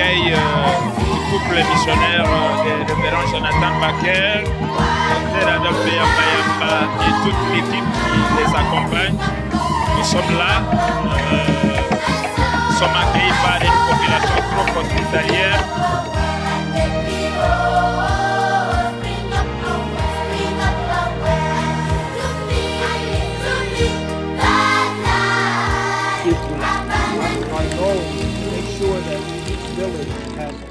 l'accueil euh, du couple missionnaire euh, de révérend Jonathan Baker, Adolphe et toute l'équipe qui les accompagne. Nous sommes là, euh, nous sommes accueillis par une population trop hospitalière. sure that each village has